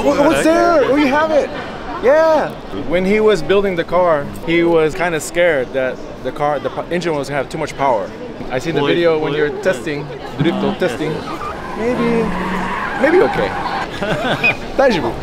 Oh, what's there? Oh, you have it. Yeah. When he was building the car, he was kind of scared that the car, the engine was gonna have too much power. I seen the video when you're testing, drifto testing. Maybe, maybe okay. Tangible.